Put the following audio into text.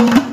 you.